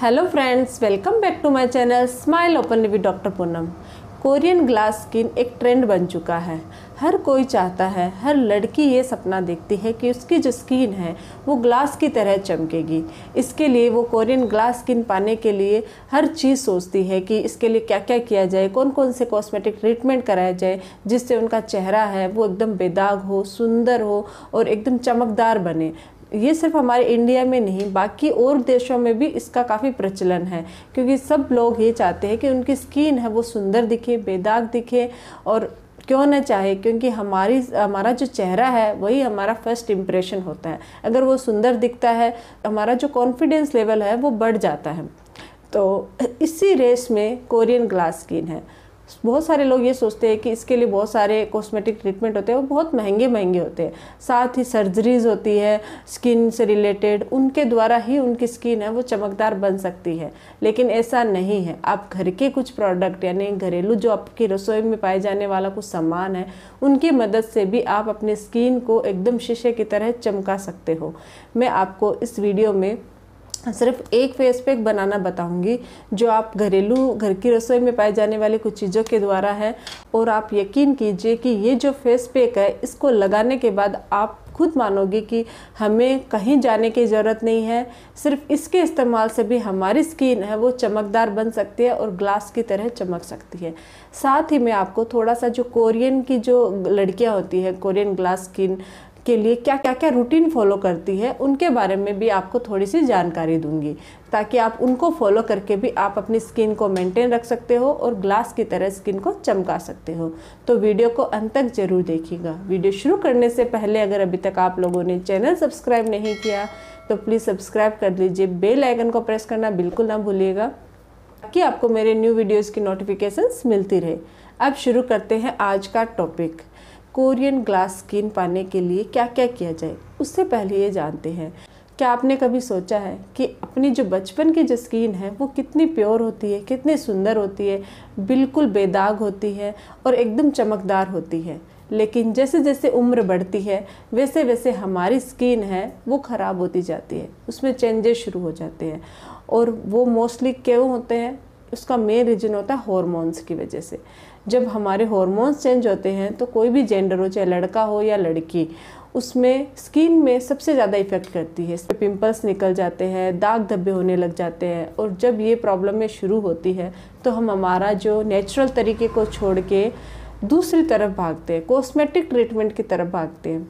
Hello friends welcome back to my channel smile openly with doctor Poonam Korean glass skin एक trend बन चुका है। हर कोई चाहता है, हर लड़की ये सपना देखती है कि उसकी जो स्किन है, वो ग्लास की तरह चमकेगी। इसके लिए वो कोरियन ग्लास स्किन पाने के लिए हर चीज़ सोचती है कि इसके लिए क्या क्या किया जाए कौन कौन से कॉस्मेटिक ट्रीटमेंट कराया जाए, जिससे उनका चेहरा है वो एकदम बेदाग हो, सुंदर हो और एकदम चमकदार बने। ये सिर्फ़ हमारे इंडिया में नहीं, बाकी और देशों में भी इसका काफ़ी प्रचलन है। क्योंकि सब लोग ये चाहते हैं कि उनकी स्किन है, वो सुंदर दिखे, बेदाग दिखे और क्यों ना चाहे, क्योंकि हमारी, हमारा जो चेहरा है, वही हमारा फ़र्स्ट इम्प्रेशन होता है। अगर वो सुंदर दिखता है, हमारा जो कॉन्फिडेंस लेवल है, वो बढ़ जाता है। तो इसी रेस में कोरियन ग्लास स्किन है। बहुत सारे लोग ये सोचते हैं कि इसके लिए बहुत सारे कॉस्मेटिक ट्रीटमेंट होते हैं वो बहुत महँगे महँगे होते हैं। साथ ही सर्जरीज होती है स्किन से रिलेटेड उनके द्वारा ही उनकी स्किन है, वो चमकदार बन सकती है। लेकिन ऐसा नहीं है। आप घर के कुछ प्रोडक्ट यानी घरेलू जो आपकी रसोई में पाए जाने वाला कुछ सामान है, उनकी मदद से भी आप अपनी स्किन को एकदम शीशे की तरह चमका सकते हो। मैं आपको इस वीडियो में सिर्फ़ एक फेस पैक बनाना बताऊँगी, जो आप घरेलू, घर की रसोई में पाए जाने वाली कुछ चीज़ों के द्वारा है। और आप यकीन कीजिए कि ये जो फेस पैक है, इसको लगाने के बाद आप खुद मानोगे कि हमें कहीं जाने की ज़रूरत नहीं है। सिर्फ़ इसके इस्तेमाल से भी हमारी स्किन है, वो चमकदार बन सकती है और ग्लास की तरह चमक सकती है। साथ ही मैं आपको थोड़ा सा जो कोरियन की जो लड़कियाँ होती है, कोरियन ग्लास स्किन के लिए क्या क्या क्या रूटीन फॉलो करती है, उनके बारे में भी आपको थोड़ी सी जानकारी दूँगी। ताकि आप उनको फॉलो करके भी आप अपनी स्किन को मेंटेन रख सकते हो और ग्लास की तरह स्किन को चमका सकते हो। तो वीडियो को अंत तक ज़रूर देखिएगा। वीडियो शुरू करने से पहले अगर अभी तक आप लोगों ने चैनल सब्सक्राइब नहीं किया तो प्लीज़ सब्सक्राइब कर लीजिए। बेल आइकन को प्रेस करना बिल्कुल ना भूलिएगा, ताकि आपको मेरे न्यू वीडियोज़ की नोटिफिकेशंस मिलती रहे। अब शुरू करते हैं आज का टॉपिक कोरियन ग्लास स्किन पाने के लिए क्या क्या किया जाए, उससे पहले ये जानते हैं। क्या आपने कभी सोचा है कि अपनी जो बचपन की जो स्किन है, वो कितनी प्योर होती है, कितनी सुंदर होती है, बिल्कुल बेदाग होती है और एकदम चमकदार होती है? लेकिन जैसे जैसे उम्र बढ़ती है वैसे वैसे हमारी स्किन है, वो ख़राब होती जाती है, उसमें चेंजेस शुरू हो जाते हैं और वो मोस्टली क्यों होते हैं, उसका मेन रीज़न होता है हॉर्मोन्स की वजह से। जब हमारे हॉर्मोन्स चेंज होते हैं तो कोई भी जेंडर हो, चाहे लड़का हो या लड़की, उसमें स्किन में सबसे ज़्यादा इफ़ेक्ट करती है। पिंपल्स निकल जाते हैं, दाग धब्बे होने लग जाते हैं, और जब ये प्रॉब्लम में शुरू होती है तो हम हमारा जो नेचुरल तरीके को छोड़ के दूसरी तरफ़ भागते हैं कॉस्मेटिक ट्रीटमेंट की तरफ़ भागते हैं।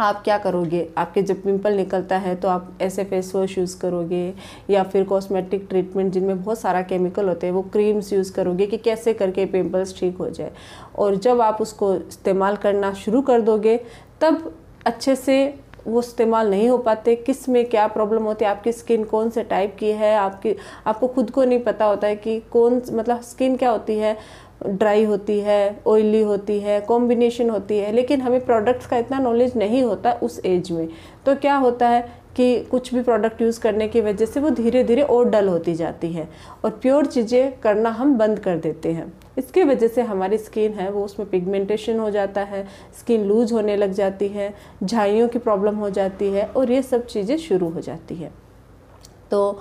आप क्या करोगे? आपके जब पिंपल निकलता है तो आप ऐसे फेस वॉश यूज़ करोगे, या फिर कॉस्मेटिक ट्रीटमेंट जिनमें बहुत सारा केमिकल होते हैं, वो क्रीम्स यूज़ करोगे कि कैसे करके पिंपल्स ठीक हो जाए। और जब आप उसको इस्तेमाल करना शुरू कर दोगे, तब अच्छे से वो इस्तेमाल नहीं हो पाते। किसमें क्या प्रॉब्लम होती है? आपकी स्किन कौन से टाइप की है? आपकी, आपको खुद को नहीं पता होता है कि कौन मतलब स्किन क्या होती है? ड्राई होती है ऑयली होती है कॉम्बिनेशन होती है, लेकिन हमें प्रोडक्ट्स का इतना नॉलेज नहीं होता उस एज में। तो क्या होता है कि कुछ भी प्रोडक्ट यूज़ करने की वजह से वो धीरे धीरे और डल होती जाती है और प्योर चीज़ें करना हम बंद कर देते हैं। इसकी वजह से हमारी स्किन है, वो उसमें पिगमेंटेशन हो जाता है स्किन लूज होने लग जाती है, झाइयों की प्रॉब्लम हो जाती है और ये सब चीज़ें शुरू हो जाती है। तो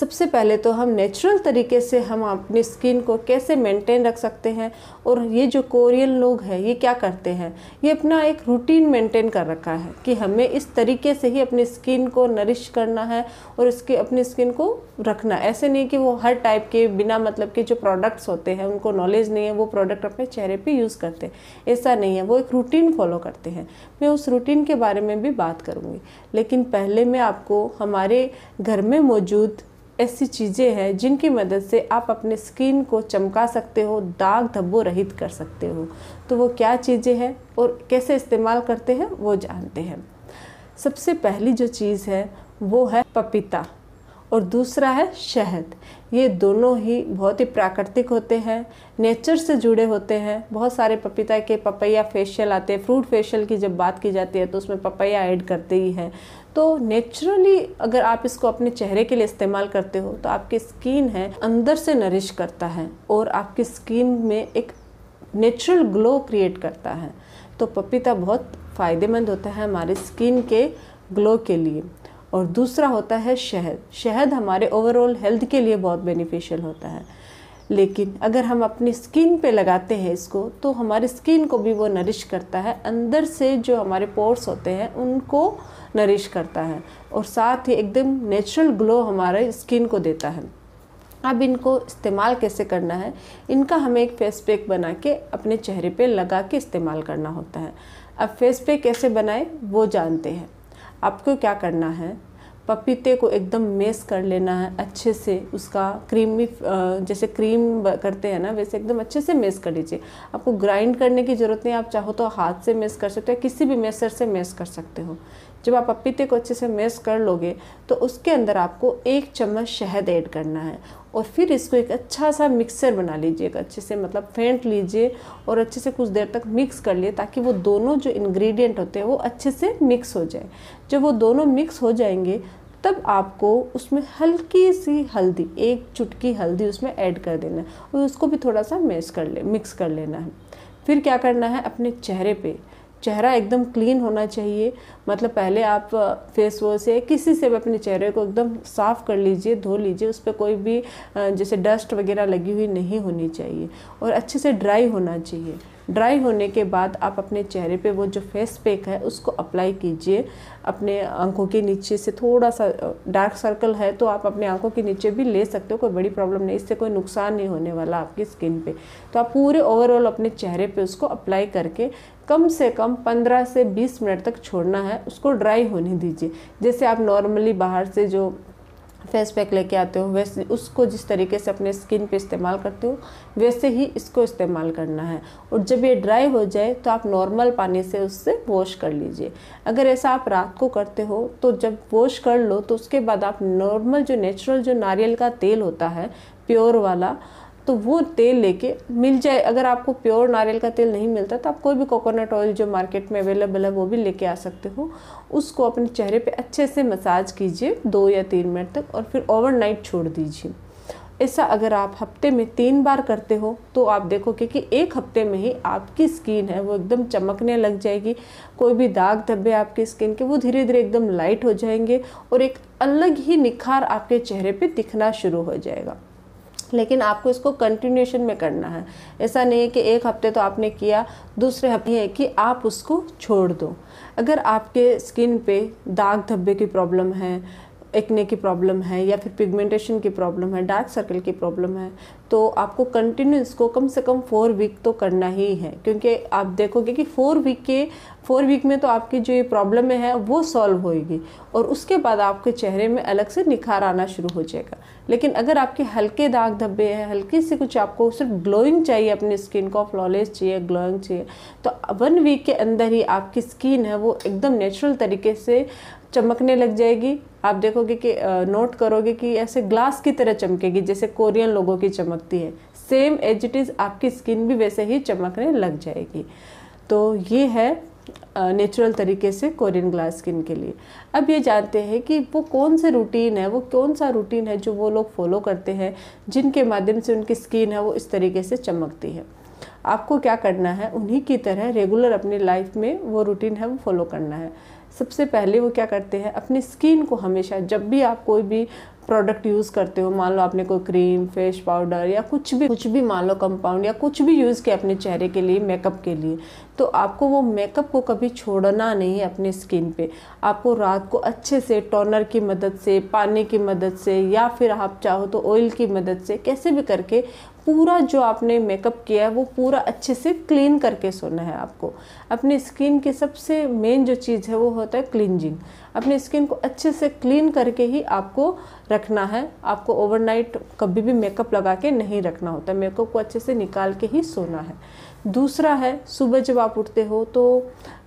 सबसे पहले तो हम नेचुरल तरीके से हम अपनी स्किन को कैसे मेंटेन रख सकते हैं और ये जो कोरियन लोग हैं, ये क्या करते हैं? ये अपना एक रूटीन मेंटेन कर रखा है कि हमें इस तरीके से ही अपनी स्किन को नरिश करना है और इसके, अपनी स्किन को रखना। ऐसे नहीं कि वो हर टाइप के बिना मतलब के जो प्रोडक्ट्स होते हैं, उनको नॉलेज नहीं है, वो प्रोडक्ट अपने चेहरे पर यूज़ करते ऐसा नहीं है, वो एक रूटीन फॉलो करते हैं। मैं उस रूटीन के बारे में भी बात करूँगी। लेकिन पहले मैं आपको हमारे घर में मौजूद ऐसी चीज़ें हैं जिनकी मदद से आप अपने स्किन को चमका सकते हो, दाग धब्बों रहित कर सकते हो। तो वो क्या चीज़ें हैं और कैसे इस्तेमाल करते हैं, वो जानते हैं। सबसे पहली जो चीज़ है, वो है पपीता और दूसरा है शहद। ये दोनों ही बहुत ही प्राकृतिक होते हैं, नेचर से जुड़े होते हैं। बहुत सारे पपीता के पपैया फेशियल आते हैं फ्रूट फेशियल की जब बात की जाती है तो उसमें पपैया ऐड करते ही हैं। तो नेचुरली अगर आप इसको अपने चेहरे के लिए इस्तेमाल करते हो तो आपकी स्किन है, अंदर से नरिश करता है और आपकी स्किन में एक नेचुरल ग्लो क्रिएट करता है। तो पपीता बहुत फ़ायदेमंद होता है हमारे स्किन के ग्लो के लिए। और दूसरा होता है शहद। शहद हमारे ओवरऑल हेल्थ के लिए बहुत बेनिफिशियल होता है। लेकिन अगर हम अपनी स्किन पे लगाते हैं इसको तो हमारी स्किन को भी वो नरिश करता है। अंदर से जो हमारे पोर्स होते हैं, उनको नरिश करता है और साथ ही एकदम नेचुरल ग्लो हमारे स्किन को देता है। अब इनको इस्तेमाल कैसे करना है? इनका हमें एक फेस पैक बना के अपने चेहरे पे लगा के इस्तेमाल करना होता है। अब फेस पैक कैसे बनाए? वो जानते हैं। आपको क्या करना है? पपीते को एकदम मेस कर लेना है, अच्छे से उसका क्रीमी जैसे क्रीम करते हैं ना, वैसे एकदम अच्छे से मेस कर लीजिए। आपको ग्राइंड करने की ज़रूरत नहीं, आप चाहो तो हाथ से मेस कर सकते हो, किसी भी मेसर से मेस कर सकते हो। जब आप पपीते को अच्छे से मेस कर लोगे तो उसके अंदर आपको एक चम्मच शहद ऐड करना है। और फिर इसको एक अच्छा सा मिक्सर बना लीजिएगा अच्छे से मतलब फेंट लीजिए और अच्छे से कुछ देर तक मिक्स कर लिए ताकि वो दोनों जो इंग्रेडिएंट होते हैं वो अच्छे से मिक्स हो जाए। जब वो दोनों मिक्स हो जाएँगे, तब आपको उसमें हल्की सी हल्दी, एक चुटकी हल्दी उसमें ऐड कर देना है और उसको भी थोड़ा सा मैश कर ले मिक्स कर लेना है। फिर क्या करना है, अपने चेहरे पे चेहरा एकदम क्लीन होना चाहिए। मतलब पहले आप फेस वॉश या किसी से भी अपने चेहरे को एकदम साफ़ कर लीजिए, धो लीजिए, उस पर कोई भी जैसे डस्ट वगैरह लगी हुई नहीं होनी चाहिए और अच्छे से ड्राई होना चाहिए। ड्राई होने के बाद आप अपने चेहरे पे वो जो फेस पैक है, उसको अप्लाई कीजिए। अपने आँखों के नीचे से थोड़ा सा डार्क सर्कल है तो आप अपने आँखों के नीचे भी ले सकते हो, कोई बड़ी प्रॉब्लम नहीं। इससे कोई नुकसान नहीं होने वाला आपकी स्किन पे। तो आप पूरे ओवरऑल अपने चेहरे पे उसको अप्लाई करके कम से कम 15 से 20 मिनट तक छोड़ना है, उसको ड्राई होने दीजिए। जैसे आप नॉर्मली बाहर से जो फेस पैक लेके आते हो, वैसे उसको जिस तरीके से अपने स्किन पे इस्तेमाल करते हो, वैसे ही इसको इस्तेमाल करना है। और जब ये ड्राई हो जाए तो आप नॉर्मल पानी से उससे वॉश कर लीजिए। अगर ऐसा आप रात को करते हो तो जब वॉश कर लो तो उसके बाद आप नॉर्मल जो नेचुरल जो नारियल का तेल होता है, प्योर वाला तो वो तेल लेके मिल जाए। अगर आपको प्योर नारियल का तेल नहीं मिलता तो आप कोई भी कोकोनट ऑयल जो मार्केट में अवेलेबल है, वो भी लेके आ सकते हो। उसको अपने चेहरे पे अच्छे से मसाज कीजिए दो या तीन मिनट तक और फिर ओवरनाइट छोड़ दीजिए। ऐसा अगर आप हफ़्ते में तीन बार करते हो तो आप देखोगे कि एक हफ़्ते में ही आपकी स्किन है, वो एकदम चमकने लग जाएगी। कोई भी दाग धब्बे आपकी स्किन के, वो धीरे धीरे एकदम लाइट हो जाएँगे और एक अलग ही निखार आपके चेहरे पे दिखना शुरू हो जाएगा। लेकिन आपको इसको कंटिन्यूशन में करना है। ऐसा नहीं है कि एक हफ़्ते तो आपने किया, दूसरे हफ़्ते है कि आप उसको छोड़ दो। अगर आपके स्किन पे दाग धब्बे की प्रॉब्लम है एक्ने की प्रॉब्लम है या फिर पिगमेंटेशन की प्रॉब्लम है डार्क सर्कल की प्रॉब्लम है तो आपको कंटिन्यू इसको कम से कम फोर वीक तो करना ही है। क्योंकि आप देखोगे कि फोर वीक के फोर वीक में तो आपकी जो ये प्रॉब्लम है, वो सॉल्व होएगी और उसके बाद आपके चेहरे में अलग से निखार आना शुरू हो जाएगा। लेकिन अगर आपके हल्के दाग धब्बे हैं, हल्की से कुछ आपको सिर्फ़ ग्लोइंग चाहिए अपनी स्किन को फ्लॉलेस चाहिए ग्लोइंग चाहिए तो वन वीक के अंदर ही आपकी स्किन है, वो एकदम नेचुरल तरीके से चमकने लग जाएगी। आप देखोगे कि नोट करोगे कि ऐसे ग्लास की तरह चमकेगी, जैसे कोरियन लोगों की चमकती है। सेम एज इट इज़ आपकी स्किन भी वैसे ही चमकने लग जाएगी। तो ये है नेचुरल तरीके से कोरियन ग्लास स्किन के लिए। अब ये जानते हैं कि वो कौन से रूटीन है, वो कौन सा रूटीन है जो वो लोग फॉलो करते हैं, जिनके माध्यम से उनकी स्किन है वो इस तरीके से चमकती है। आपको क्या करना है, उन्हीं की तरह रेगुलर अपनी लाइफ में वो रूटीन है वो फॉलो करना है। सबसे पहले वो क्या करते हैं, अपनी स्किन को हमेशा जब भी आप कोई भी प्रोडक्ट यूज़ करते हो, मान लो आपने कोई क्रीम फेस पाउडर या कुछ भी कुछ भी मान लो कंपाउंड या कुछ भी यूज़ किया अपने चेहरे के लिए मेकअप के लिए तो आपको वो मेकअप को कभी छोड़ना नहीं है अपने स्किन पे। आपको रात को अच्छे से टोनर की मदद से, पानी की मदद से या फिर आप चाहो तो ऑयल की मदद से, कैसे भी करके पूरा जो आपने मेकअप किया है वो पूरा अच्छे से क्लीन करके सोना है आपको। अपनी स्किन की सबसे मेन जो चीज़ है वो होता है क्लिनजिंग अपनी स्किन को अच्छे से क्लीन करके ही आपको रखना है। आपको ओवरनाइट कभी भी मेकअप लगा के नहीं रखना होता। मेकअप को अच्छे से निकाल के ही सोना है। दूसरा है सुबह जब आप उठते हो तो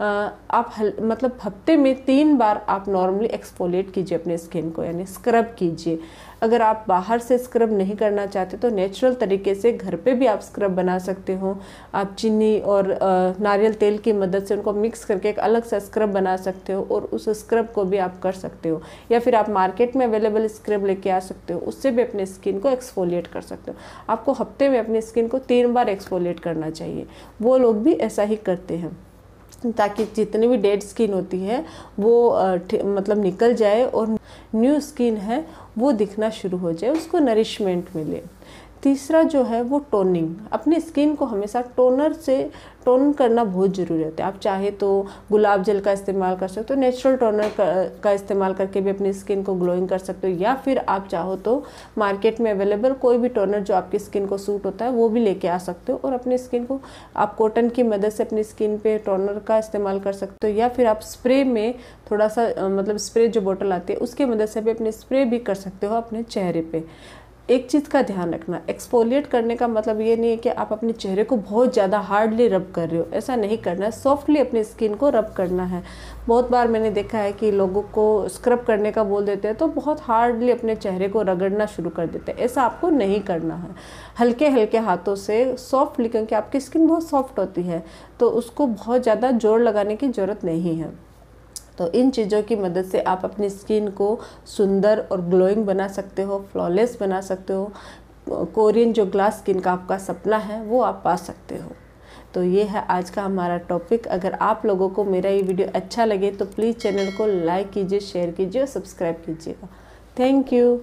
आप हल, मतलब हफ़्ते में तीन बार आप नॉर्मली एक्सफोलेट कीजिए अपने स्किन को यानी स्क्रब कीजिए। अगर आप बाहर से स्क्रब नहीं करना चाहते तो नेचुरल तरीके से घर पे भी आप स्क्रब बना सकते हो। आप चीनी और नारियल तेल की मदद से उनको मिक्स करके एक अलग सा स्क्रब बना सकते हो और उस स्क्रब को भी आप कर सकते हो। या फिर आप मार्केट में अवेलेबल स्क्रब लेके आ सकते हो, उससे भी अपने स्किन को एक्सफोलिएट कर सकते हो। आपको हफ़्ते में अपनी स्किन को तीन बार एक्सफोलिएट करना चाहिए। वो लोग भी ऐसा ही करते हैं। ताकि जितनी भी डेड स्किन होती है, वो मतलब निकल जाए और न्यू स्किन है वो दिखना शुरू हो जाए उसको नरिशमेंट मिले। तीसरा जो है वो टोनिंग अपनी स्किन को हमेशा टोनर से टोन करना बहुत ज़रूरी होता है। आप चाहे तो गुलाब जल का इस्तेमाल कर सकते हो नेचुरल टोनर का, का इस्तेमाल करके भी अपनी स्किन को ग्लोइंग कर सकते हो या फिर आप चाहो तो मार्केट में अवेलेबल कोई भी टोनर जो आपकी स्किन को सूट होता है वो भी लेके आ सकते हो और अपनी स्किन को आप कॉटन की मदद से अपनी स्किन पे टोनर का इस्तेमाल कर सकते हो या फिर आप स्प्रे में थोड़ा सा मतलब स्प्रे जो बोतल आती है उसकी मदद से भी अपने स्प्रे भी कर सकते हो अपने चेहरे पे। एक चीज़ का ध्यान रखना। एक्सपोलिएट करने का मतलब ये नहीं है कि आप अपने चेहरे को बहुत ज़्यादा हार्डली रब कर रहे हो। ऐसा नहीं करना। है सॉफ्टली अपनी स्किन को रब करना है। बहुत बार मैंने देखा है कि लोगों को स्क्रब करने का बोल देते हैं तो बहुत हार्डली अपने चेहरे को रगड़ना शुरू कर देते हैं। ऐसा आपको नहीं करना है। हल्के हल्के हाथों से सॉफ्टली क्योंकि आपकी स्किन बहुत सॉफ्ट होती है तो उसको बहुत ज़्यादा ज़ोर लगाने की ज़रूरत नहीं है। तो इन चीज़ों की मदद से आप अपनी स्किन को सुंदर और ग्लोइंग बना सकते हो, फ्लॉलेस बना सकते हो। कोरियन जो ग्लास स्किन का आपका सपना है, वो आप पा सकते हो। तो ये है आज का हमारा टॉपिक। अगर आप लोगों को मेरा ये वीडियो अच्छा लगे तो प्लीज़ चैनल को लाइक कीजिए, शेयर कीजिए और सब्सक्राइब कीजिएगा। Thank you.